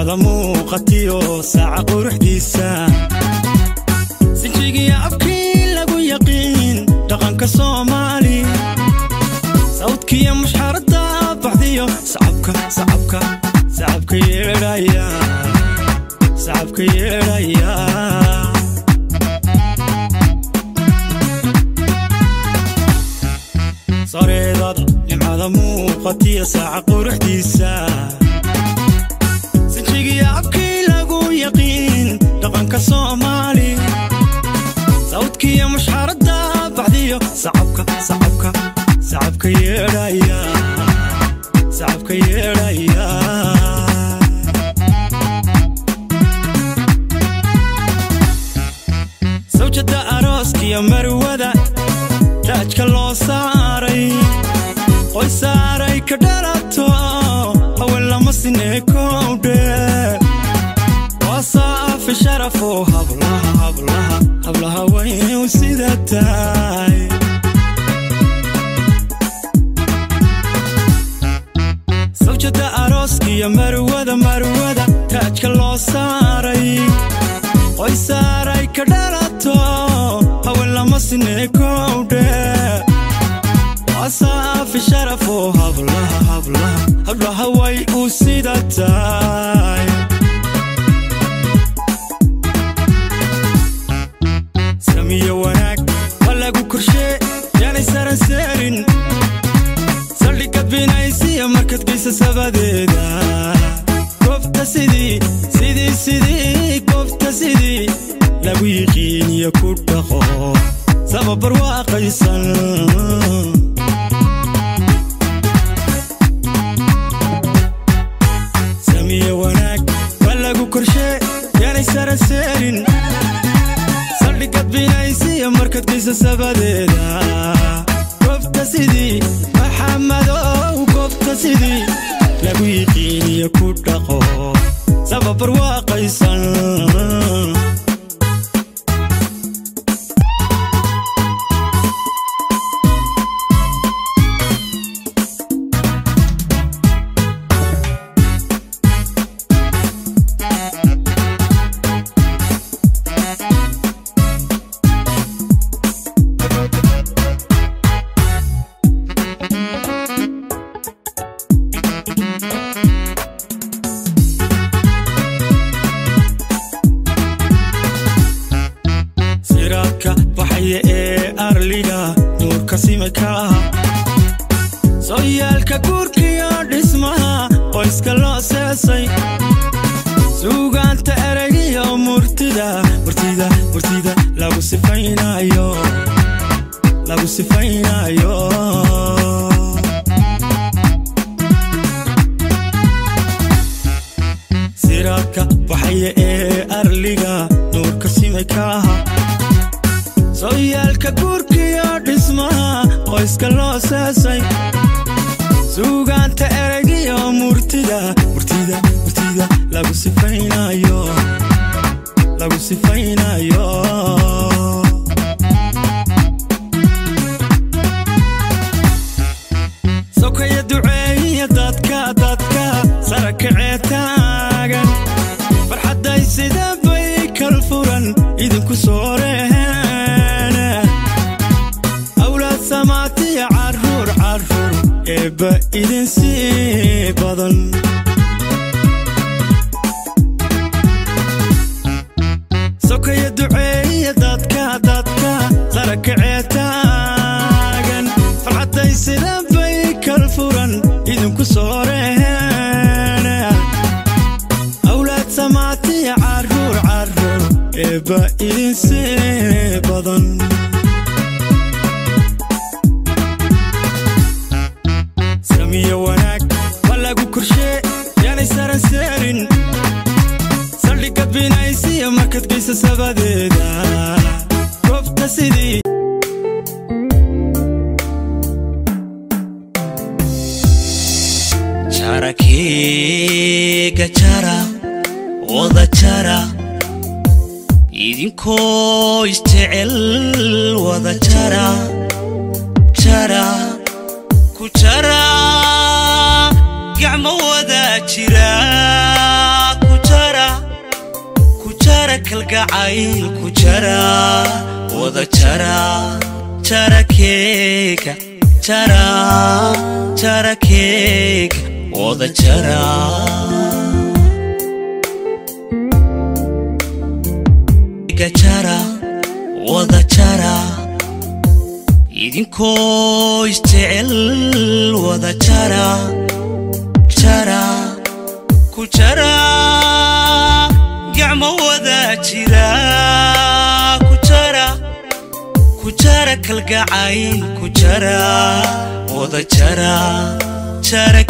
nimcada muuqatiyo saaca quruxdiisa. Sinjigiya afkii lagu yaqiin dhaqanka soomaali. Sawdkiyo mushxaradda baxdiyo sacabka sacabka sacabka yeedhaya sacabka yeedhaya sareedada nimcada muuqatiyo saaca quruxdiisa baxdiyo sacabka sacabka sacabka yeedhaya sacabka yeedhaya sawjada arooskiyo marwada taajka loo saaray qoy saaray ka dhalato haween lama sineekowdhe waa saafi qoy saaray ka dhalato haween lama sineekowdhe wasaafi sharafo hablaha hablaha hablaha way u sida lagu yiqiiniyo ku dhaqo sababar waaqaysan samiyo wanaag waa lagu korshee yaanay saranseerin saldhigad binaysiya markad geysa sabadeeda goobta sidii maxamadow goobta sidii lagu yiqiiniyo ku dhaqo sababar waaqaysan baxaya ee arliga nuurka simika ah sooyaalka guurkiyo dhismaha qoyska loo seesay suugaanta eragiyo murtida murtida murtida lagu sifaynayo lagu sifaynayo siraadka baxaya ee arliga nuurka simika ah sooyaalka guurkiyo dhismaha qoyska loo seesay suugaanta eragiyo murtida murtida murtida lagu sifaynayo lagu sifaynayo sokaya duceeya dadka dadka sara kacee taagan. Farxadday sida bay kal furan idinku sooreen idin sii badan sokaya duceeya dadka dadka sara kacee taagan farxadday sida bay kal furan idinku sooreen. Awlaad samaatiya carruur carruur eebba idin sii badan arakeega jara wada jara idinkoo isjecel wada jara jara ku jara gacmo wada jira ku jara ku jara kalgacayl ku jara wada jara jara keega jara jara keega idinkoo isjecel wada jara jara ku jara gacmo wada jira ku jara ku jara kalgacayl ku jara wada jara jara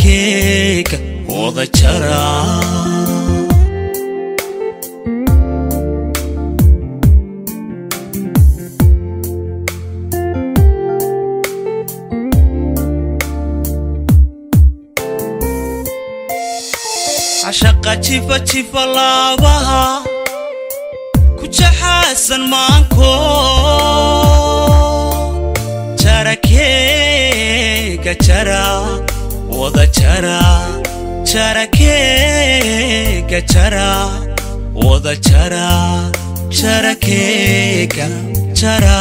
keega wada jara cashaqa jifa jifa laabaha ku jaxaasan maanko keega jara wada jara jara keega jara wada jara jara keega jara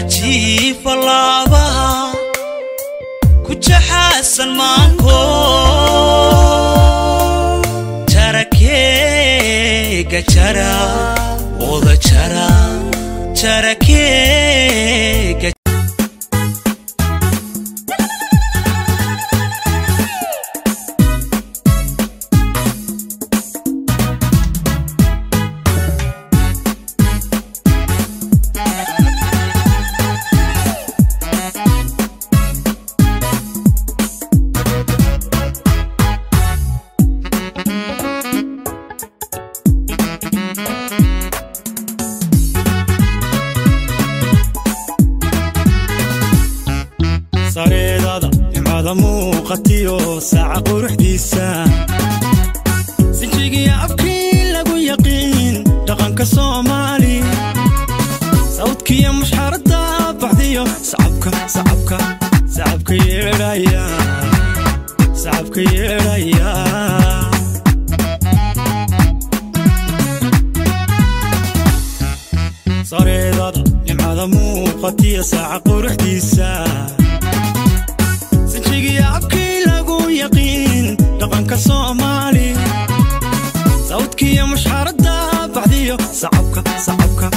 jara keega wada jara cashaqa jiifa laabaha ku jaxaasan maanko jara keega jara wada sareedada nimcada muuqatiyo saaca quruxdiisa. Sinjigiya afkii lagu yaqiin dhaqanka soomaali. Sawdkiyo mushxaradda baxdiyo sacabka sacabka sacabka yeedhaya sacabka yeedhaya sareedada nimcada muuqatiyo saaca quruxdiisa dhaqanka soomaali. Sawdkiyo mushxaradda baxdiyo sacabka sacabka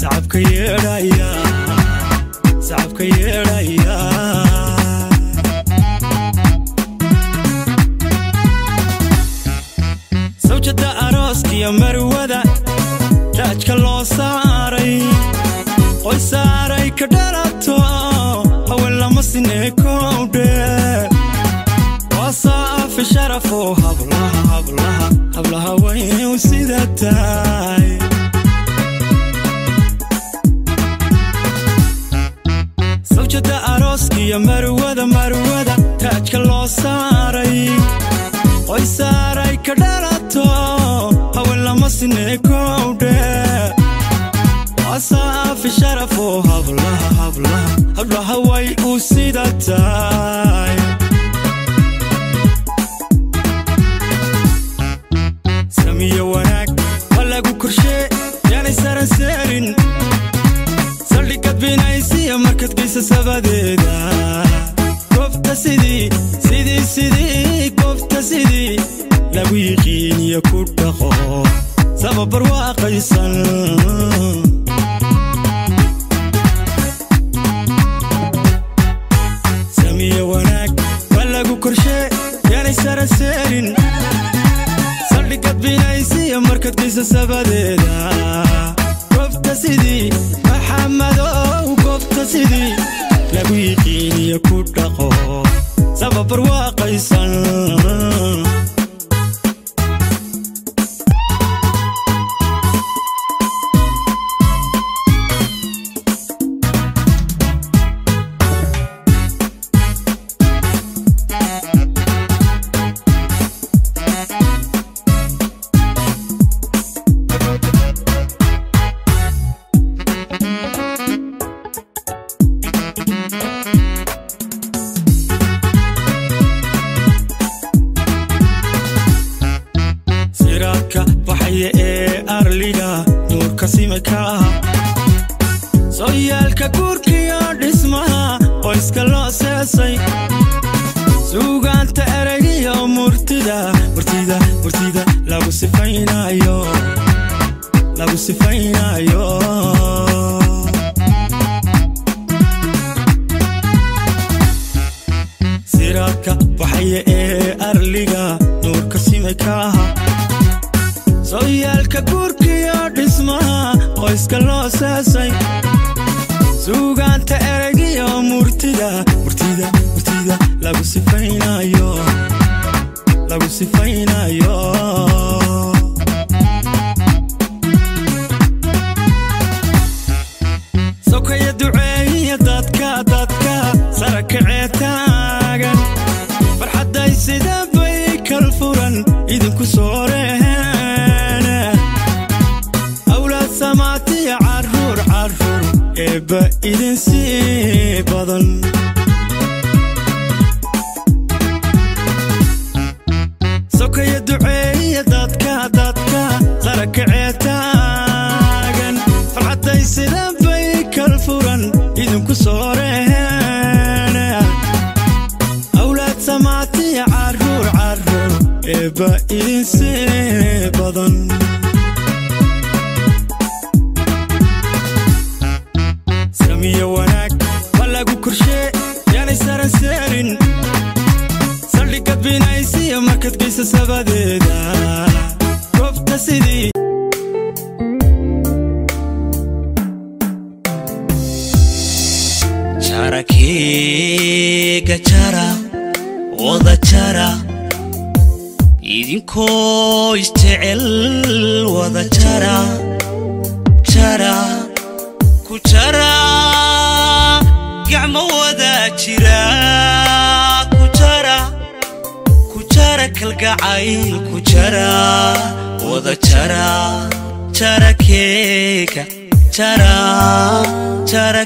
sacabka yeedhaya sacabka yeedhaya sawjada arooskiyo marwada jaajka loo saaray qoy saaray ka wasaafi sharafo hablaha hablaha hablaha way u sida tahay samiyo wanaag waa lagu korshee yaanay saran seerin saldhigad binaysiya markad geysa sabadeeda goobta sidii sidii sidii goobta sidii lagu yiqiiniyo ku dhaqo sababar waaqaysan markad geysa sabadeeda goobta sidii maxamadow goobta sidii lagu yiqiiniyo ku dhaqo sababar waaqaysan sime ka. Aha sooyaalka guurkiyo dhismaha qoyska loo seesay suugaanta eragiyo murtida murtida murtida lagu sifaynayo lagu sifaynayo siraadka baxaya ee arliga nuurka sime ka. Aha sooyaalka guurkiyo dhismaha qoyska loo seesay suugaanta eragiyo murtida murtida murtida lagu sifaynayo lagu sifaynayo. Sokaya duceeyiya dadka dadka sara kacee taagan. Farxadday sida bay kal furan idinku soo eebba idin sii badan dadka dadka sara kacee taagan farxadday sida jarakeega jara wada jara idinkoo isjecel wada jara jara ku jara gacmo wada jira ku jara ku jara kalgacayl ku jara wada jara jara wada jara jara jara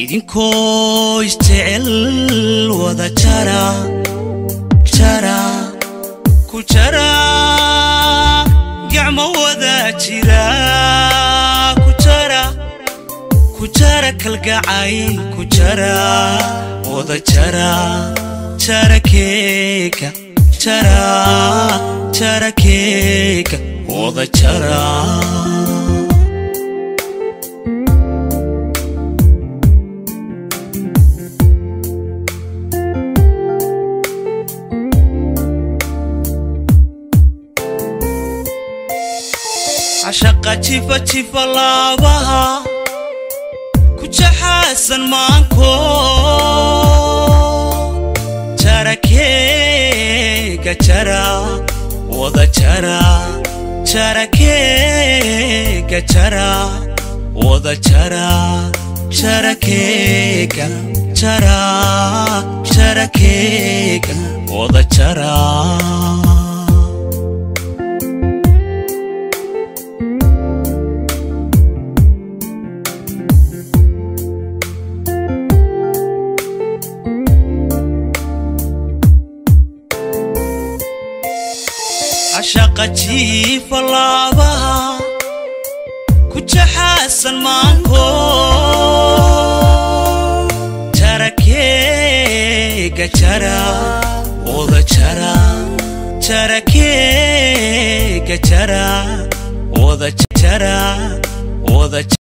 idinkoo isjecel wada jara jara ku jara gacmo wada jira ku jara ku jara kalgacayl ku jara wada jara jara jarakeega wada jara cashaqa jifa jifa laabaha ku jaxaasan maanko jarakeega jara wada jara jarakeega jara wada jara jarakeega jara jarakeega wada jara cashaqa jiifa laabaha ku jaxaasan maanko jarakeega jara wada jara jarakeega jara wada jara wada